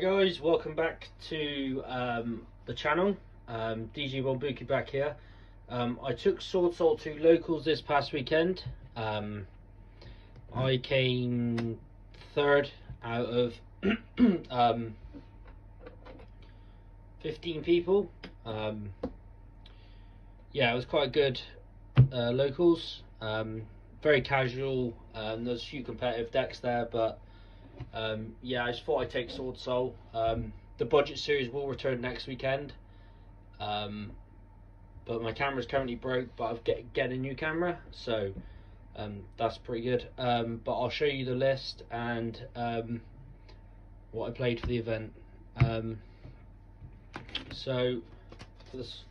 Guys, welcome back to um, the channel. Um, DJ Bombuki back here. Um, I took Sword Soul to locals this past weekend. Um, I came third out of um, 15 people. Um, yeah, it was quite good uh, locals. Um, very casual. There's a few competitive decks there, but um, yeah, I just thought I'd take Sword Soul. Um, the budget series will return next weekend. Um, but my camera's currently broke, but I've get get a new camera, so um, that's pretty good. Um, but I'll show you the list and um, what I played for the event. Um, so for this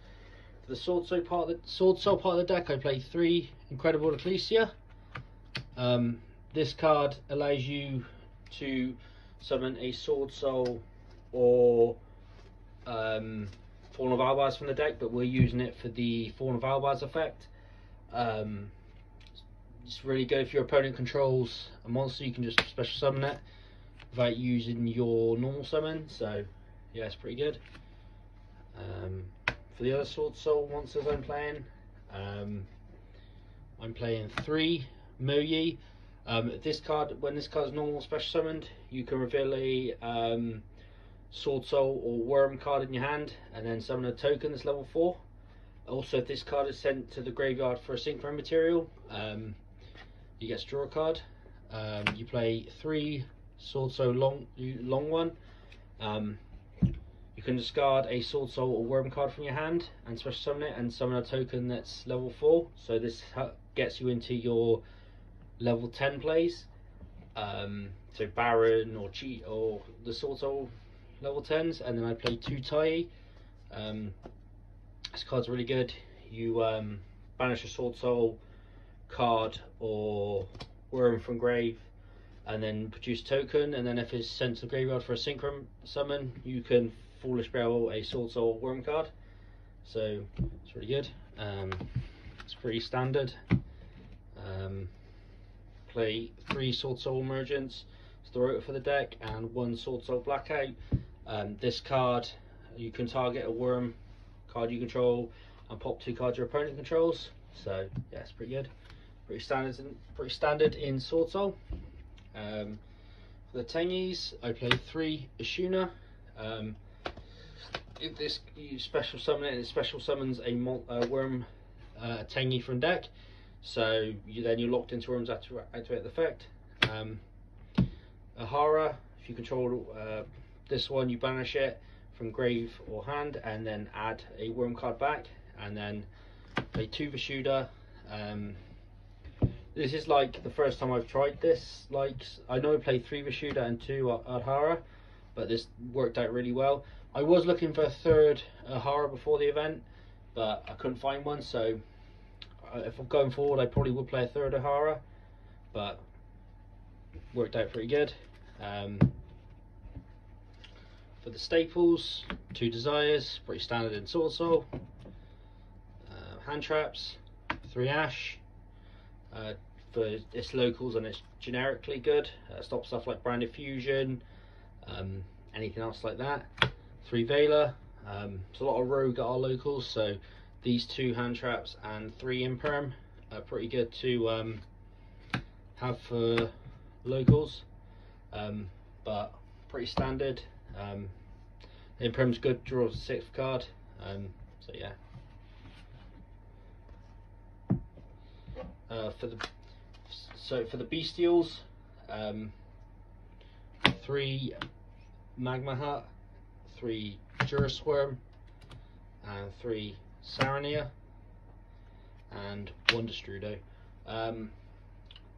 for the Sword Soul part of the Sword Soul part of the deck, I played three Incredible Ecclesia. Um, this card allows you to summon a Sword Soul or um, Fallen of Albaz from the deck, but we're using it for the Fallen of Albaz effect. Um, it's really good if your opponent controls a monster, you can just special summon it without using your normal summon. So, yeah, it's pretty good. Um, for the other Sword Soul monsters I'm playing, um, I'm playing three Mo Ye. Um, this card, when this card is normal special summoned, you can reveal a um, Sword Soul or Worm card in your hand and then summon a token that's level 4. Also, if this card is sent to the graveyard for a synchro material, um, you get to draw a card. Um, you play three Sword Soul long, long one. Um, you can discard a Sword Soul or Worm card from your hand and special summon it and summon a token that's level 4. So this gets you into your level 10 plays. Um, so Baron or Cheat or the Sword Soul level 10s. And then I play two Tai. Um, this card's really good. You um, banish a Sword Soul card or Worm from grave and then produce token and then if it's sent to the graveyard for a synchro summon you can foolish barrel a sword soul worm card so it's really good um, it's pretty standard um, play three sword soul emergence it's the for the deck and one sword soul blackout um, this card you can target a worm card you control and pop two cards your opponent controls so yeah it's pretty good pretty standard in, pretty standard in sword soul um, for the Tenyis, I play three Ashuna. Um, if this you special summon it, it special summons a uh, worm uh, Tenyi from deck. So you then you're locked into worms activate, activate the effect. Um, Adhara, if you control uh, this one, you banish it from grave or hand, and then add a worm card back, and then play two Vishuda. Um, this is like the first time I've tried this. Like I know I played three Vishuda and two Adhara, but this worked out really well. I was looking for a third Adhara before the event, but I couldn't find one. So if I'm going forward, I probably would play a third Adhara, but worked out pretty good. Um, for the staples, two desires, pretty standard in Sword Soul. Uh, hand traps, three ash. Uh, for its locals and it's generically good. Uh, stop stuff like branded fusion, um, anything else like that. Three Veiler. Um, there's a lot of rogue at our locals, so these two hand traps and three imperm are pretty good to um, have for locals, um, but pretty standard. Um, imperm's good, draws a sixth card, um, so yeah. Uh, for the so for the bestials, um, three Magnamhut, three Druiswurm, and three Saronir, and one Destrudo. Um,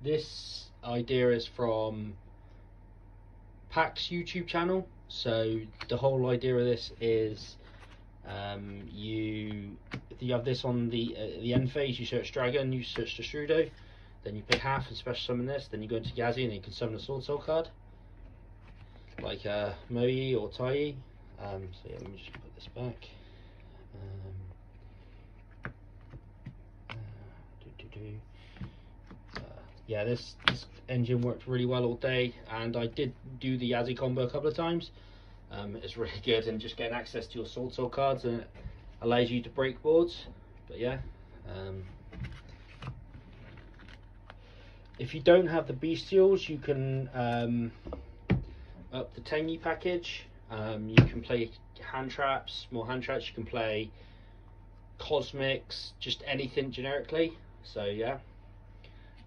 this idea is from Pack's YouTube channel. So the whole idea of this is um, you you have this on the uh, the end phase, you search Dragon, you search Destrudo. Then you pick half and special summon this. Then you go into Yazi and you can summon a Sword Soul card. Like uh, Mo Ye or Tai. Um, so yeah, let me just put this back. Um, uh, Uh, yeah, this, this engine worked really well all day. And I did do the Yazi combo a couple of times. um, is really good and just getting access to your Sword Soul cards and it allows you to break boards. But yeah. Um, if you don't have the bestials, you can um, up the Tenyi package. Um, you can play hand traps, more hand traps. You can play cosmics, just anything generically. So yeah,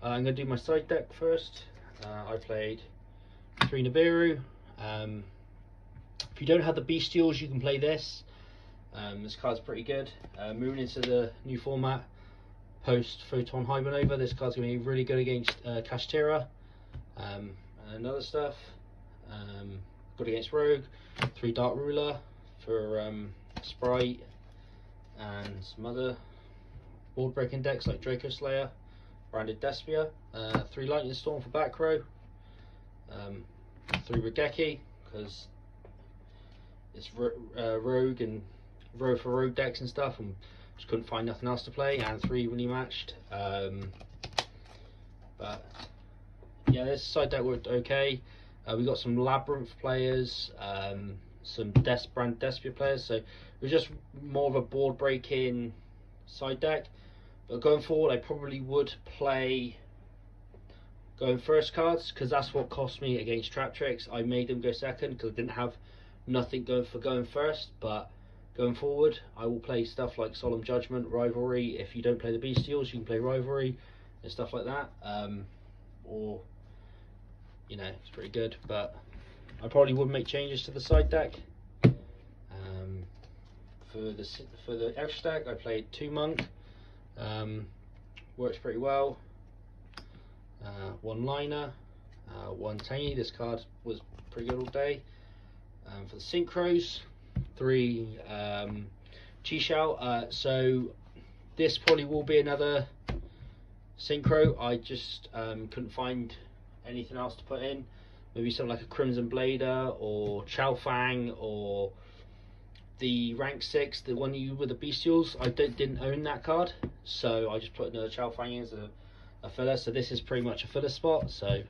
uh, I'm to do my side deck first. Uh, I played three Nibiru. Um, if you don't have the bestials, you can play this. Um, this card's pretty good. Uh, moving into the new format, post Photon Hypernova, this card's to be really good against uh, Kashtira um, and other stuff. Um, good against Rogue, three Dark Ruler for um, Spright and some other board breaking decks like Draco Slayer, Branded Despia, uh, three Lightning Storm for back row, um, three Raigeki because it's ro uh, Rogue and Rogue for Rogue decks and stuff and just couldn't find nothing else to play and three really matched um, but yeah this side deck worked okay. Uh, we got some Labrynth players um, some Des Brand Despia players so it was just more of a board breaking side deck but going forward I probably would play going first cards because that's what cost me against Traptrix I made them go second because I didn't have nothing going for going first but Going forward, I will play stuff like Solemn Judgment, Rivalry. If you don't play the Bestials, you can play Rivalry and stuff like that. Um, or, you know, it's pretty good. But I probably would make changes to the side deck. Um, for the for the extra deck, I played two Monk. Um, works pretty well. Uh, one liner, uh, one Tangy. This card was pretty good all day. Um, for the synchros, three um, Chixiao. Uh, so this probably will be another synchro. I just um, couldn't find anything else to put in. Maybe something like a Crimson Blader or Chaofeng or the rank six, the one you with the bestials. I didn't own that card, so I just put another Chaofeng as a, a filler. So this is pretty much a filler spot. So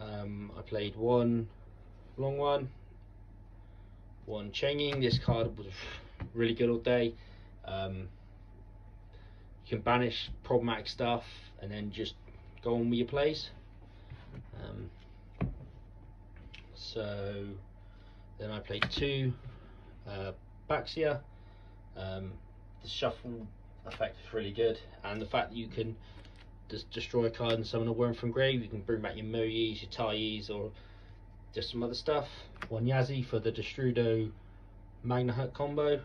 um, I played one long one, one Chengying. This card was really good all day. Um, you can banish problematic stuff and then just go on with your plays. Um, so then I played two uh, Baxia. Um, the shuffle effect is really good, and the fact that you can just destroy a card and summon a worm from grave, you can bring back your Moyis, your Taiyis, or just some other stuff. One Yazi for the Destrudo Magnamhut combo.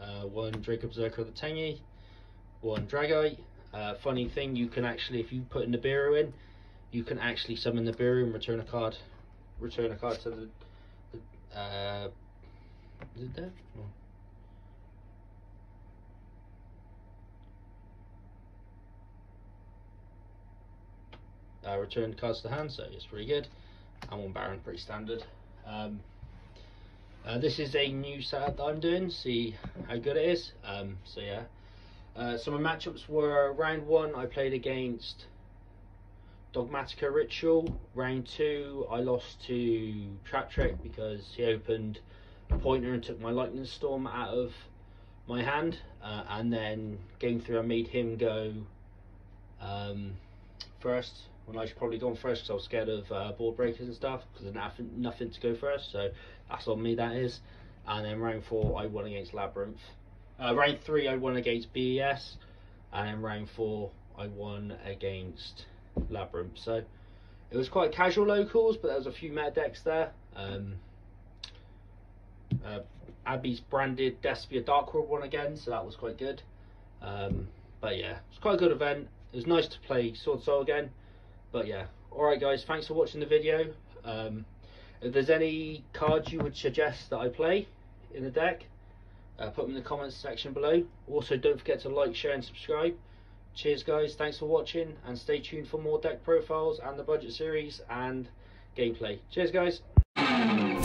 Uh, one Drake Berserker of the Tenyi. One Dragite. Uh, funny thing, you can actually, if you put Nibiru in, you can actually summon Nibiru and return a card. Return a card to the. the uh, is it there? Uh, return cards to hand, so it's pretty good and one Baron, pretty standard. Um, uh, this is a new setup that I'm doing, see how good it is. Um, so yeah, uh, of my matchups were round one, I played against Dogmatika Ritual. Round two, I lost to Traptrix because he opened pointer and took my Lightning Storm out of my hand. Uh, and then game three, I made him go um, first when I should probably gone first because I was scared of uh, board breakers and stuff because I didn't have nothing to go first. So that's on me, that is. And then round four, I won against Labrynth. Uh, round three, I won against BES. And then round four, I won against Labrynth. So it was quite casual locals, but there was a few meta decks there. Um, uh, Abby's branded Despia Dark World won again, so that was quite good. Um, but yeah, it was quite a good event. It was nice to play Sword Soul again. But yeah alright guys thanks for watching the video. Um, if there's any cards you would suggest that I play in the deck uh, put them in the comments section below. Also don't forget to like share and subscribe. Cheers guys thanks for watching and stay tuned for more deck profiles and the budget series and gameplay. Cheers guys